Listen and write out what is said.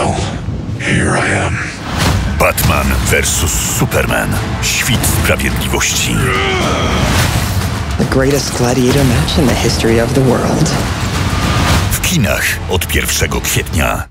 Well, here I am. Batman vs. Superman. Świt sprawiedliwości. The greatest gladiator match in the history of the world. W kinach od 1 kwietnia.